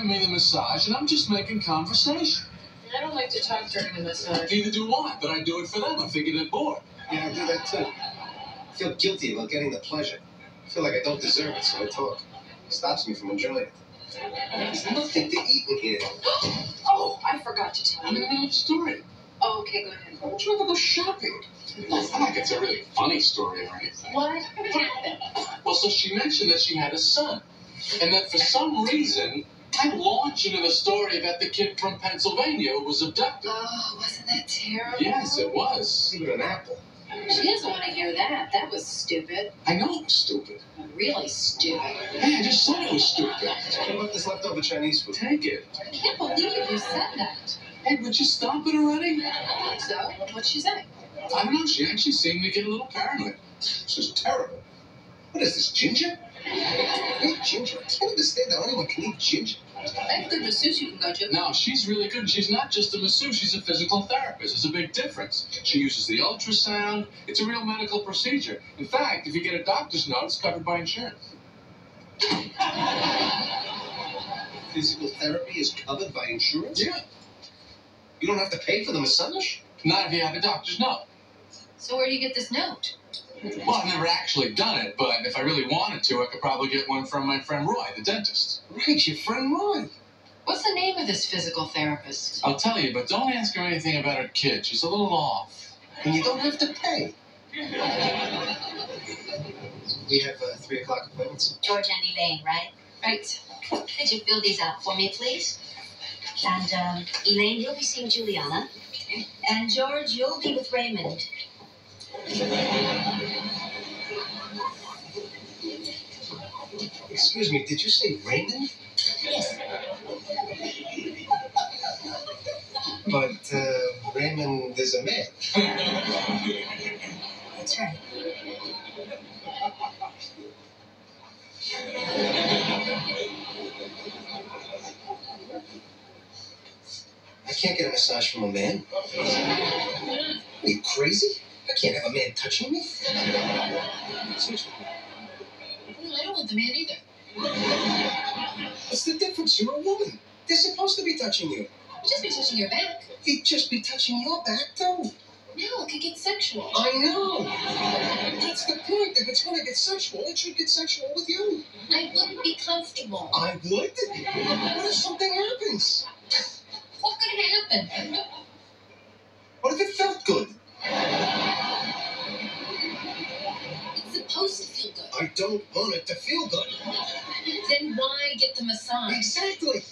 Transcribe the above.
giving me the massage, and I'm just making conversation. I don't like to talk during the massage. Neither do I, but I do it for them. I figure they're bored. Yeah, I do that too. I feel guilty about getting the pleasure. I feel like I don't deserve it, so I talk. It stops me from enjoying it. There's nothing to eat in here. Oh, I forgot to tell I'm you. in the middle of a story. Oh, okay, go ahead. Why don't you ever go shopping? It's not like it's a really funny story or anything. What happened? Well, so she mentioned that she had a son, and that for some reason, I launched into the story about the kid from Pennsylvania who was abducted. Oh, wasn't that terrible? Yes, it was. Even an apple. She doesn't want to hear that. That was stupid. I know it was stupid. Really stupid. Hey, I just said it was stupid. What about this leftover Chinese food? Take it. I can't believe you said that. Hey, would you stop it already? So, what'd she say? I don't know. She actually seemed to get a little paranoid. This is terrible. What is this, ginger? Eat ginger? I can't understand how anyone can eat ginger. I have good masseuse you can go to. No, she's really good. She's not just a masseuse, she's a physical therapist. There's a big difference. She uses the ultrasound. It's a real medical procedure. In fact, if you get a doctor's note, it's covered by insurance. Physical therapy is covered by insurance? Yeah. You don't have to pay for the massage? Not if you have a doctor's note. So, where do you get this note? Well, I've never actually done it, but if I really wanted to, I could probably get one from my friend Roy, the dentist. Right, your friend Roy. What's the name of this physical therapist? I'll tell you, but don't ask her anything about her kid. She's a little off. And you don't have to pay. We have uh, three o'clock appointments. George and Elaine, right? Right. Could you fill these out for me, please? And um, Elaine, you'll be seeing Juliana. And George, you'll be with Raymond. Excuse me, did you say Raymond? Yes. But uh, Raymond is a man. That's right. I can't get a massage from a man. Are you crazy? I can't have a man touching me. Seriously. I don't want the man either. What's the difference? You're a woman. They're supposed to be touching you. Just be touching your back. He'd just be touching your back, too. No, it could get sexual. I know. That's the point. If it's going to get sexual, it should get sexual with you. I wouldn't be comfortable. I would. What if something happens? What could happen? What if it felt good? I don't want it to feel good. Then why get the massage? Exactly.